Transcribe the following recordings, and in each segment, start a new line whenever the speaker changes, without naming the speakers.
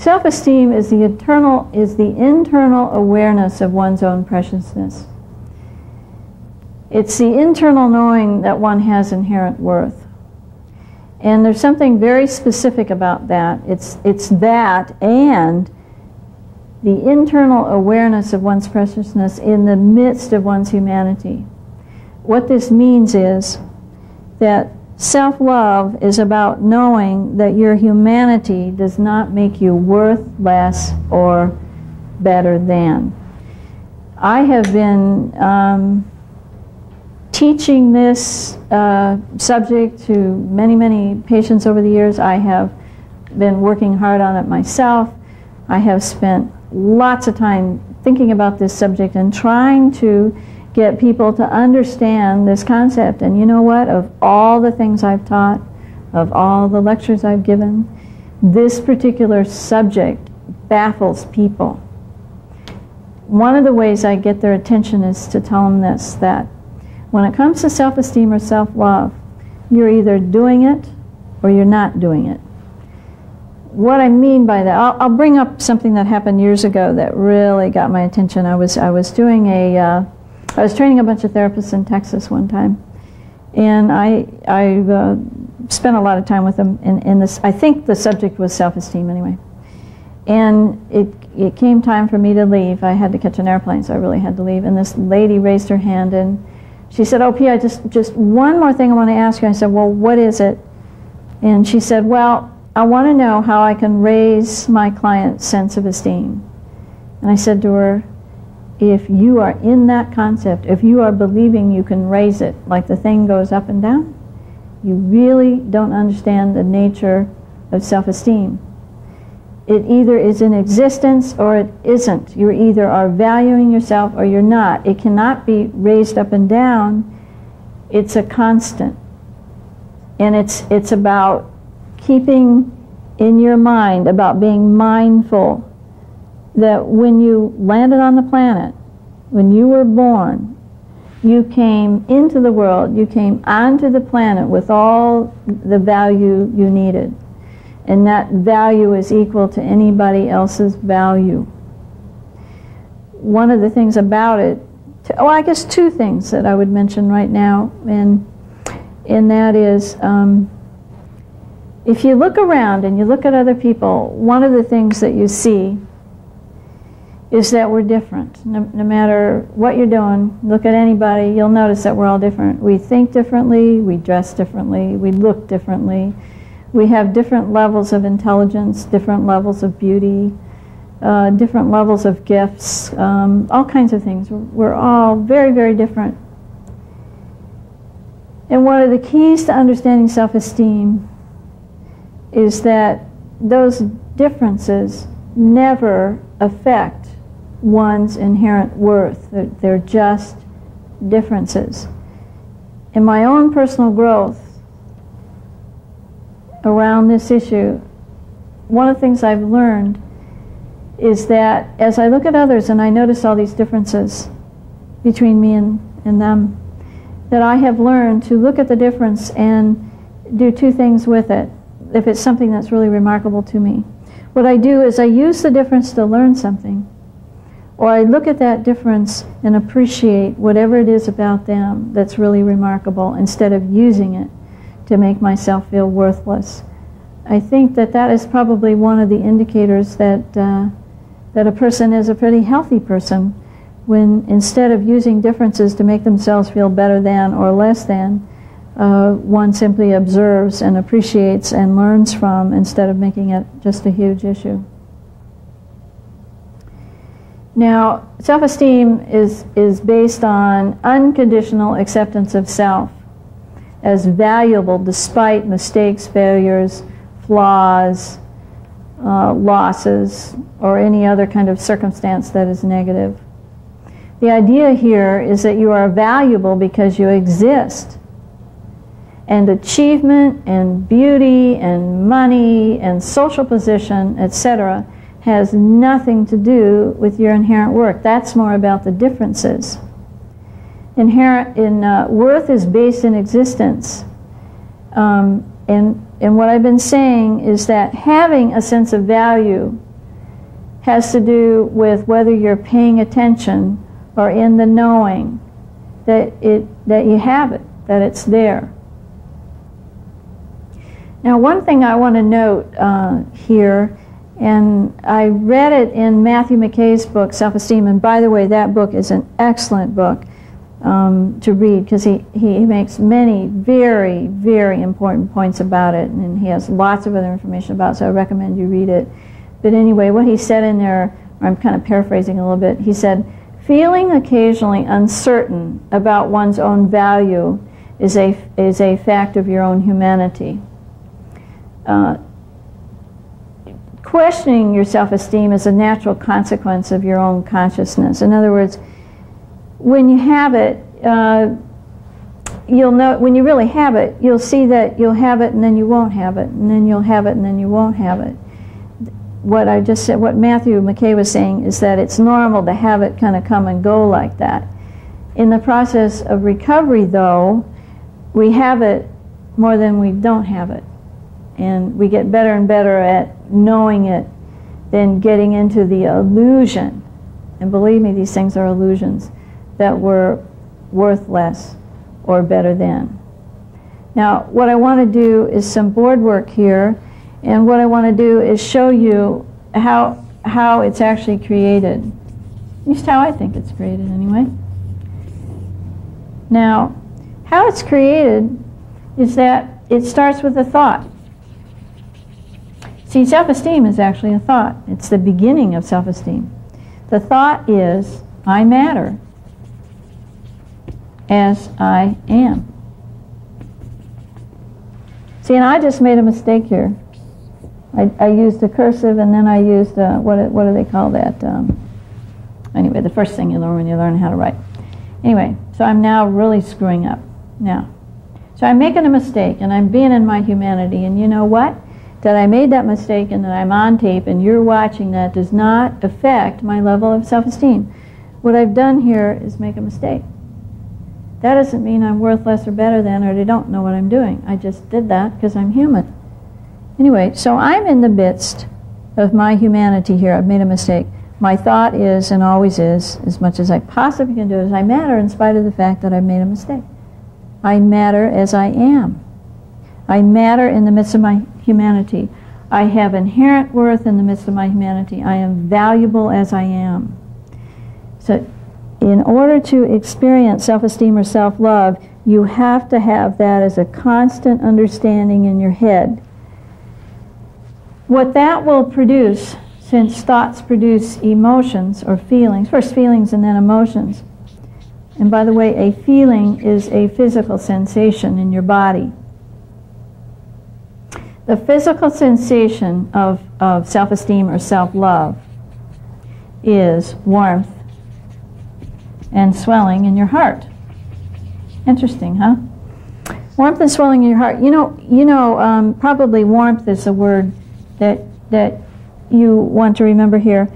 Self-esteem is the internal is the internal awareness of one's own preciousness. It's the internal knowing that one has inherent worth. And there's something very specific about that. It's, it's that and the internal awareness of one's preciousness in the midst of one's humanity. What this means is that Self love is about knowing that your humanity does not make you worth less or better than. I have been um, teaching this uh, subject to many, many patients over the years. I have been working hard on it myself. I have spent lots of time thinking about this subject and trying to get people to understand this concept. And you know what? Of all the things I've taught, of all the lectures I've given, this particular subject baffles people. One of the ways I get their attention is to tell them this that when it comes to self esteem or self love, you're either doing it or you're not doing it. What I mean by that, I'll, I'll, bring up something that happened years ago that really got my attention. I was, I was doing a uh, I was training a bunch of therapists in Texas one time, and I I uh, spent a lot of time with them. In, in this, I think the subject was self-esteem anyway. And it it came time for me to leave. I had to catch an airplane, so I really had to leave. And this lady raised her hand and she said, "Oh, Pia, just just one more thing I want to ask you." I said, "Well, what is it?" And she said, "Well, I want to know how I can raise my client's sense of esteem." And I said to her, if you are in that concept, if you are believing you can raise it like the thing goes up and down, you really don't understand the nature of self esteem. It either is in existence or it isn't. You either are valuing yourself or you're not. It cannot be raised up and down. It's a constant. And it's, it's about keeping in your mind, about being mindful that when you landed on the planet, when you were born, you came into the world, you came onto the planet with all the value you needed. And that value is equal to anybody else's value. One of the things about it, oh, I guess two things that I would mention right now, and, and that is um, if you look around and you look at other people, one of the things that you see is that we're different. No, no, matter what you're doing, look at anybody, you'll notice that we're all different. We think differently, we dress differently, we look differently, we have different levels of intelligence, different levels of beauty, uh, different levels of gifts, um, all kinds of things. We're all very, very different. And one of the keys to understanding self esteem is that those differences never affect one's inherent worth. They're, they're just differences. In my own personal growth around this issue, one of the things I've learned is that as I look at others and I notice all these differences between me and, and them, that I have learned to look at the difference and do two things with it if it's something that's really remarkable to me. What I do is I use the difference to learn something or I look at that difference and appreciate whatever it is about them that's really remarkable instead of using it to make myself feel worthless. I think that that is probably one of the indicators that, uh, that a person is a pretty healthy person when instead of using differences to make themselves feel better than or less than, uh, one simply observes and appreciates and learns from instead of making it just a huge issue. Now, self esteem is, is based on unconditional acceptance of self as valuable despite mistakes, failures, flaws, uh, losses, or any other kind of circumstance that is negative. The idea here is that you are valuable because you exist. And achievement and beauty and money and social position, etc., has nothing to do with your inherent worth. That's more about the differences. Inherent in uh, worth is based in existence. Um, and, and what I've been saying is that having a sense of value has to do with whether you're paying attention or in the knowing that it that you have it, that it's there. Now, one thing I want to note uh, here, and I read it in Matthew McKay's book, Self Esteem, and by the way, that book is an excellent book um, to read because he, he makes many very, very important points about it, and he has lots of other information about it, so I recommend you read it. But anyway, what he said in there, I'm kind of paraphrasing a little bit, he said, feeling occasionally uncertain about one's own value is a, is a fact of your own humanity. Uh, questioning your self esteem is a natural consequence of your own consciousness. In other words, when you have it, uh, you'll know when you really have it, you'll see that you'll have it and then you won't have it, and then you'll have it and then you won't have it. What I just said, what Matthew McKay was saying, is that it's normal to have it kind of come and go like that. In the process of recovery, though, we have it more than we don't have it and we get better and better at knowing it than getting into the illusion. And believe me, these things are illusions that were worth less or better than. Now, what I want to do is some board work here, and what I want to do is show you how, how it's actually created. At least how I think it's created, anyway. Now, how it's created is that it starts with a thought. See, self esteem is actually a thought, it's the beginning of self esteem. The thought is, I matter as I am. See, and I just made a mistake here. I, I used a cursive and then I used, a, what, what do they call that? Um, anyway, the first thing you learn when you learn how to write. Anyway, so I'm now really screwing up. Now, so I'm making a mistake and I'm being in my humanity, and you know what? That I made that mistake and that I'm on tape and you're watching that does not affect my level of self esteem. What I've done here is make a mistake. That doesn't mean I'm worth less or better than or they don't know what I'm doing. I just did that because I'm human. Anyway, so I'm in the midst of my humanity here. I've made a mistake. My thought is and always is, as much as I possibly can do, is I matter in spite of the fact that I've made a mistake. I matter as I am. I matter in the midst of my humanity. I have inherent worth in the midst of my humanity. I am valuable as I am. So, in order to experience self esteem or self love, you have to have that as a constant understanding in your head. What that will produce, since thoughts produce emotions or feelings, first feelings and then emotions. And by the way, a feeling is a physical sensation in your body. The physical sensation of, of self esteem or self love is warmth and swelling in your heart. Interesting, huh? Warmth and swelling in your heart. You know, you know, um, probably warmth is a word that that you want to remember here.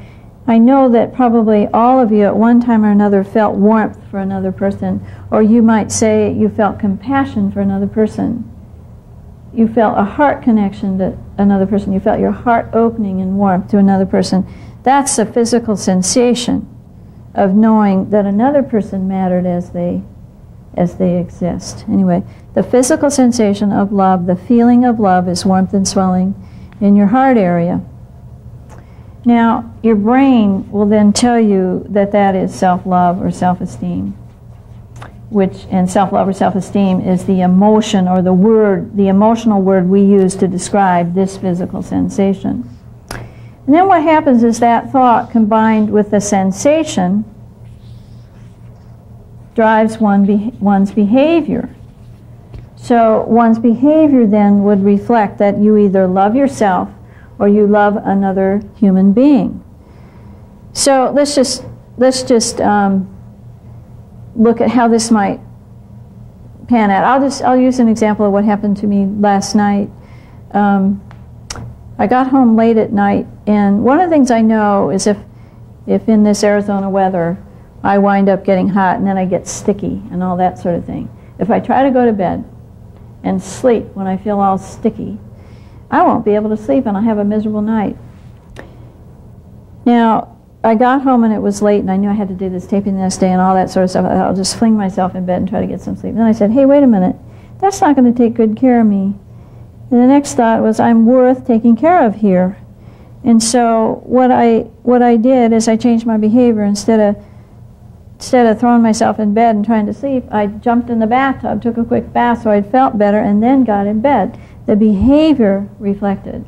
I know that probably all of you at one time or another felt warmth for another person, or you might say you felt compassion for another person you felt a heart connection to another person. You felt your heart opening in warmth to another person. That's the physical sensation of knowing that another person mattered as they as they exist. Anyway, the physical sensation of love, the feeling of love is warmth and swelling in your heart area. Now, your brain will then tell you that that is self-love or self-esteem which in self-love or self-esteem is the emotion or the word, the emotional word we use to describe this physical sensation. And then what happens is that thought combined with the sensation drives one be one's behavior. So one's behavior then would reflect that you either love yourself or you love another human being. So let's just let's just um, look at how this might pan out. I'll just I'll use an example of what happened to me last night. Um, I got home late at night, and one of the things I know is if if in this Arizona weather I wind up getting hot and then I get sticky and all that sort of thing. If I try to go to bed and sleep when I feel all sticky, I won't be able to sleep and I'll have a miserable night. Now, I got home and it was late, and I knew I had to do this taping the next day and all that sort of stuff. I'll just fling myself in bed and try to get some sleep. And then I said, hey, wait a minute. That's not going to take good care of me. And the next thought was, I'm worth taking care of here. And so what I what I did is I changed my behavior instead of instead of throwing myself in bed and trying to sleep, I jumped in the bathtub, took a quick bath so I felt better, and then got in bed. The behavior reflected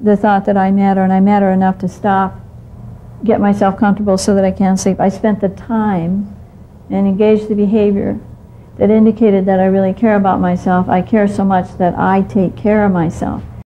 the thought that I matter and I matter enough to stop, get myself comfortable so that I can sleep. I spent the time and engaged the behavior that indicated that I really care about myself. I care so much that I take care of myself.